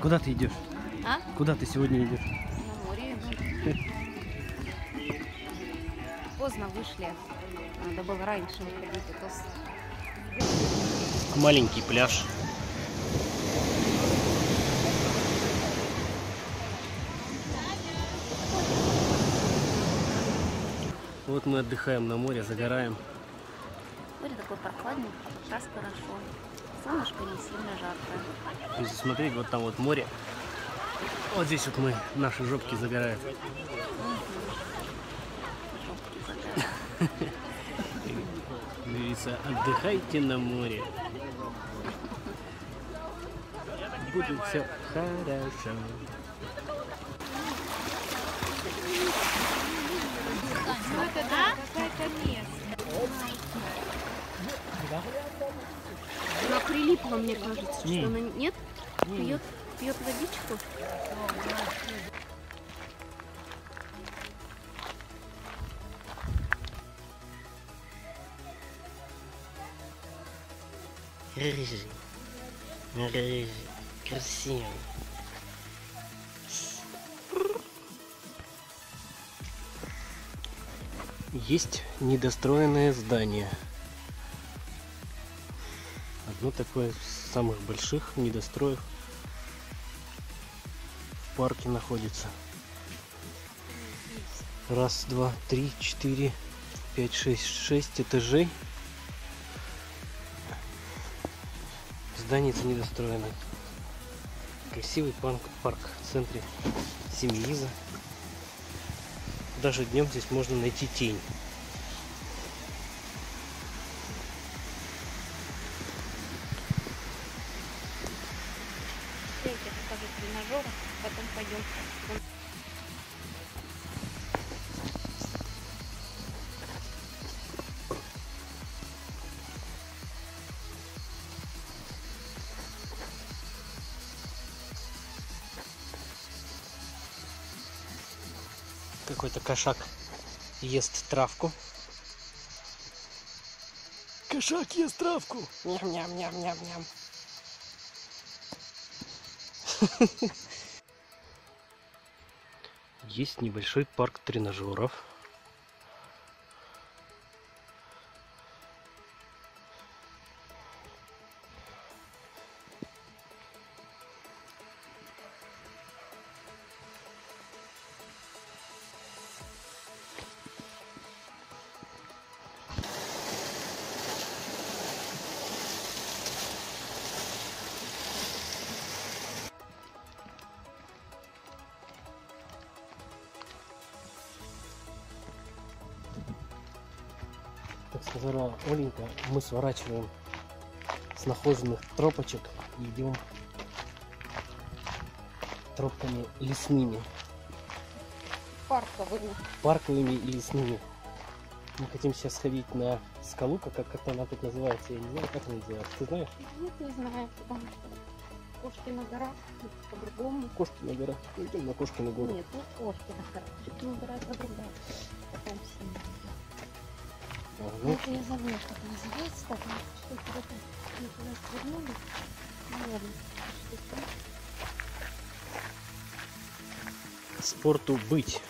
Куда ты идешь? А? Куда ты сегодня идешь? На море. Поздно вышли. Надо было раньше выходить, а то Маленький пляж. Вот мы отдыхаем на море, загораем. море такое прохладное, как раз хорошо. Солнышко не сильно жаркое. Если смотреть, вот там вот море. Вот здесь вот мы, наши жопки загорают. Говорится, отдыхайте на море. Будет все хорошо. Она прилипла, мне кажется, Не. что она нет? Пьет, пьет водичку. Рыжий. Рыжий. Красивый. Есть недостроенное здание. Такое из самых больших недостроев в парке находится. Раз, два, три, четыре, пять, шесть, шесть этажей. Здание недостроенное. Красивый панк парк в центре Семииза. Даже днем здесь можно найти тень. Я тебе покажу тренажер, потом пойдем. Какой-то кошак ест травку. Кошак ест травку. Ням-ням-ням-ням-ням. Есть небольшой парк тренажеров. Как сказала Оленька, мы сворачиваем с нахоженных тропочек и идем тропками лесными, Парковыми. парковыми и лесными. Мы хотим сейчас сходить на скалу, как, как она тут называется, я не знаю, как она называется. Ты знаешь? Нет, не знаю, потому что гора по-другому. Кошкина гора. Ну, идем на Кошкину гору. Нет, не Кошкина гора. Кошкина гора это другая. Там все. Ну, это я забыла, как это называется. Так, ну, что куда-то мы туда свернули. Ну, ладно. что-то. спорту быть.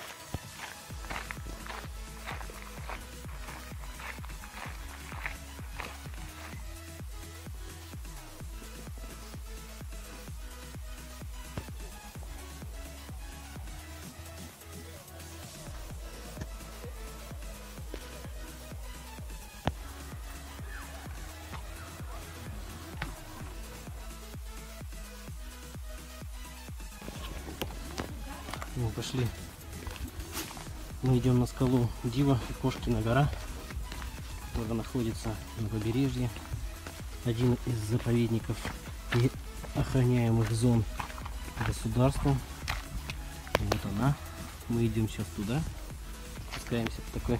Мы пошли. Мы идем на скалу Дива и Кошкина гора, которая находится на побережье. Один из заповедников и охраняемых зон государством. Вот она. Мы идем сейчас туда. Спускаемся по такой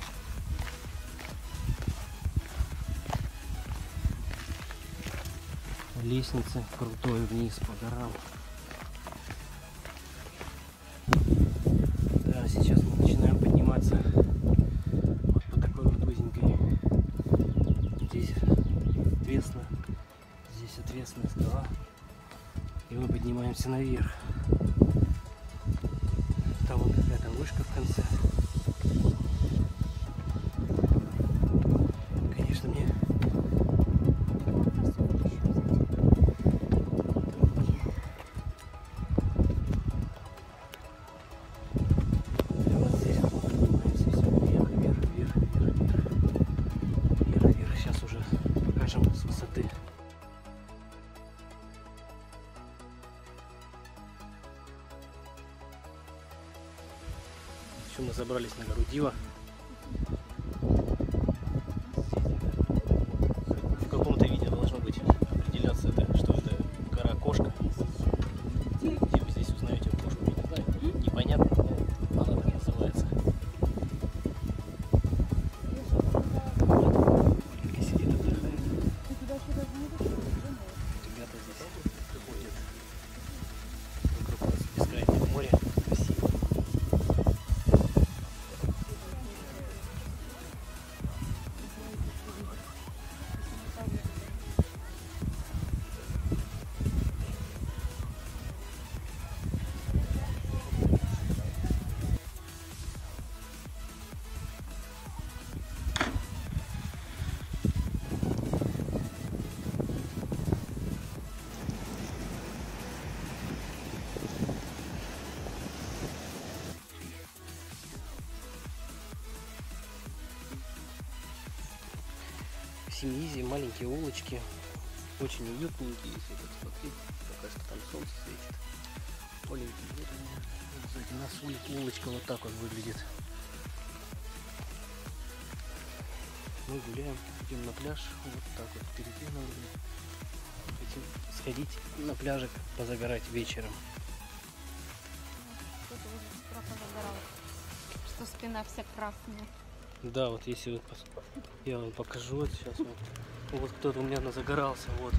лестнице крутой вниз по горам. Подниматься вот по такой вот узенькой. Здесь ответственно, здесь ответственная скала. И мы Поднимаемся наверх. Высоты. Еще мы забрались на гору Дива. Семиизе маленькие улочки. Очень уютненькие, если так смотреть. Пока что там солнце светит. Маленькие вот они. Сзади нас улочка вот так вот выглядит. Мы гуляем, идем на пляж. Вот так вот впереди нам Хотим сходить на пляжик, позагорать вечером. Кто-то уже с Что спина вся красная. Да, вот если вот я вам покажу вот сейчас вот. Вот кто-то у меня загорался, вот.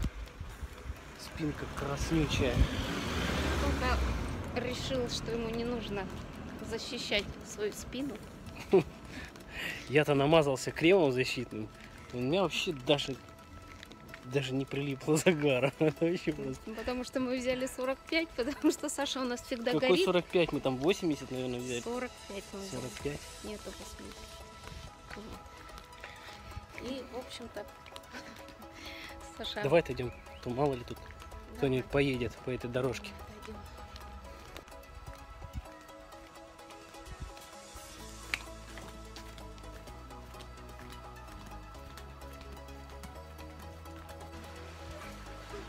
Спинка краснючая. Кто-то решил, что ему не нужно защищать свою спину. Я-то намазался кремом защитным. У меня вообще даже даже не прилипло загара. Просто. Потому что мы взяли 45, потому что Саша у нас всегда Какой горит. 45? Мы там 80, наверное, взяли. 45 мы взяли. 45. Нету 80. И, в общем-то, Саша... Давай отойдем. То мало ли тут кто-нибудь поедет по этой дорожке. Пойдем.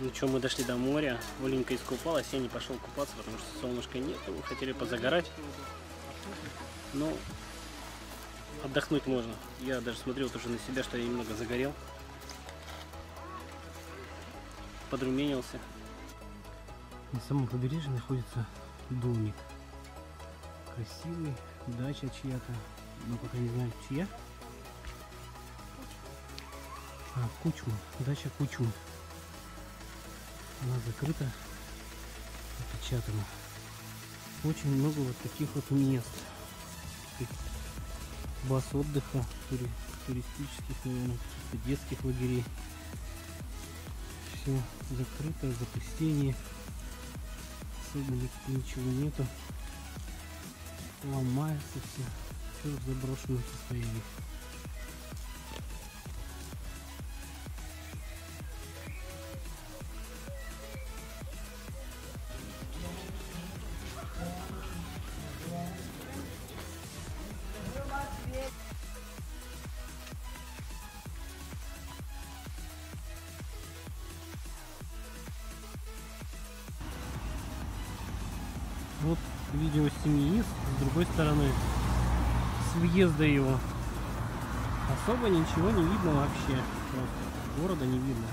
Ну что, мы дошли до моря. Оленька искупалась, я не пошел купаться, потому что солнышка нет. Мы хотели позагорать. Но отдохнуть можно. Я даже смотрел тоже на себя, что я немного загорел. Подрумянился. На самом побережье находится домик. Красивый, дача чья-то. Но пока не знаю, чья. А, Кучма. Дача Кучма. Она закрыта, опечатана. Очень много вот таких вот мест. Баз отдыха, тури- туристических, наверное, детских лагерей. Все закрыто, в запустении. Особо ни- ничего нету. Ломается все. Все в заброшенном состоянии. Видео семьи с другой стороны. С въезда его. Особо ничего не видно вообще. Просто города не видно